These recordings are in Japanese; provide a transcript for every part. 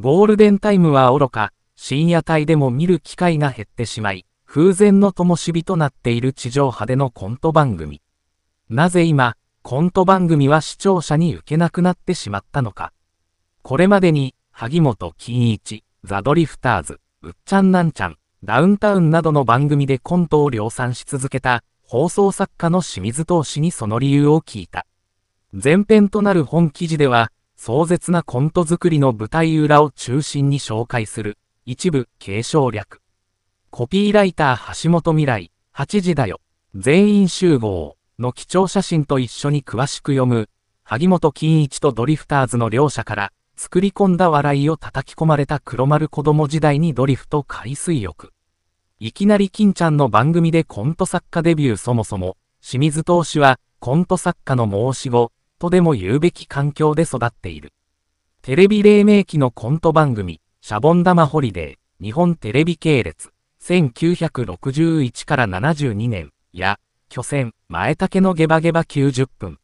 ゴールデンタイムは愚か、深夜帯でも見る機会が減ってしまい、風前の灯火となっている地上波でのコント番組。なぜ今、コント番組は視聴者に受けなくなってしまったのか。これまでに、萩本欽一、ザ・ドリフターズ、うっちゃんなんちゃん、ダウンタウンなどの番組でコントを量産し続けた、放送作家の清水投資にその理由を聞いた。前編となる本記事では、壮絶なコント作りの舞台裏を中心に紹介する、一部継承略。コピーライター橋本未来、8時だよ、全員集合の貴重写真と一緒に詳しく読む、萩本欽一とドリフターズの両者から、作り込んだ笑いを叩き込まれた黒丸子供時代にドリフト海水浴。いきなり金ちゃんの番組でコント作家デビューそもそも、清水投手はコント作家の申し子。とでも言うべき環境で育っている。テレビ黎明期のコント番組、シャボン玉ホリデー、日本テレビ系列、1961から72年、や、巨船、前竹のゲバゲバ90分。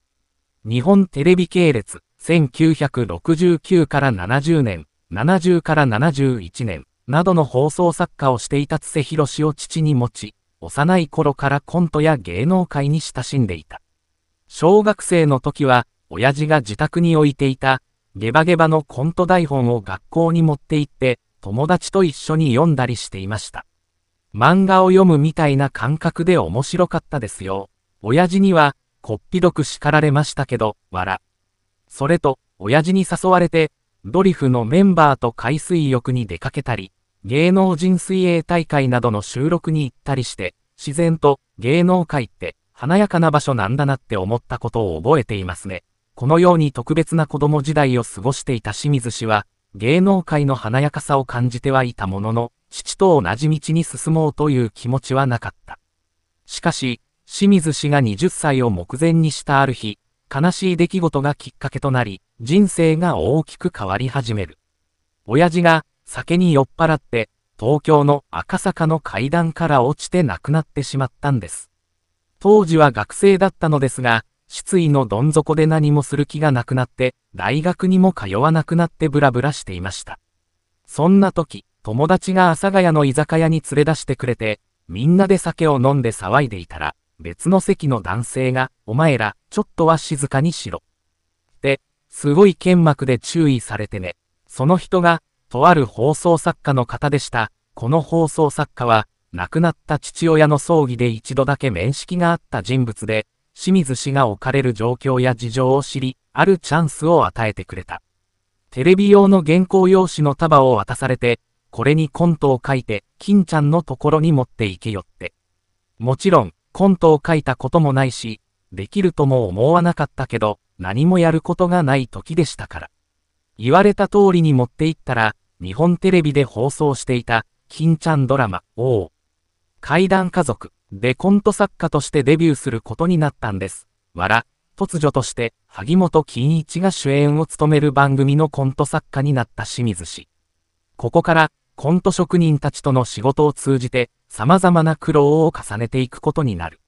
日本テレビ系列、1969から70年、70から71年、などの放送作家をしていた津瀬博士を父に持ち、幼い頃からコントや芸能界に親しんでいた。小学生の時は、親父が自宅に置いていた、ゲバゲバのコント台本を学校に持って行って、友達と一緒に読んだりしていました。漫画を読むみたいな感覚で面白かったですよ。親父には、こっぴどく叱られましたけど、笑。それと、親父に誘われて、ドリフのメンバーと海水浴に出かけたり、芸能人水泳大会などの収録に行ったりして、自然と芸能界って華やかな場所なんだなって思ったことを覚えていますね。このように特別な子供時代を過ごしていた清水氏は、芸能界の華やかさを感じてはいたものの、父と同じ道に進もうという気持ちはなかった。しかし、清水氏が20歳を目前にしたある日、悲しい出来事がきっかけとなり、人生が大きく変わり始める。親父が酒に酔っ払って、東京の赤坂の階段から落ちて亡くなってしまったんです。当時は学生だったのですが、失意のどん底で何もする気がなくなって、大学にも通わなくなってブラブラしていました。そんな時、友達が阿佐ヶ谷の居酒屋に連れ出してくれて、みんなで酒を飲んで騒いでいたら、別の席の男性が、お前ら、ちょっとは静かにしろ。って、すごい剣幕で注意されてね。その人が、とある放送作家の方でした。この放送作家は、亡くなった父親の葬儀で一度だけ面識があった人物で、清水氏が置かれる状況や事情を知り、あるチャンスを与えてくれた。テレビ用の原稿用紙の束を渡されて、これにコントを書いて、金ちゃんのところに持っていけよって。もちろん、コントを書いたこともないし、できるとも思わなかったけど、何もやることがない時でしたから。言われた通りに持って行ったら、日本テレビで放送していた、金ちゃんドラマ、王。怪談家族、でコント作家としてデビューすることになったんです。わら、突如として、萩本欽一が主演を務める番組のコント作家になった清水氏。ここから、コント職人たちとの仕事を通じて、様々な苦労を重ねていくことになる。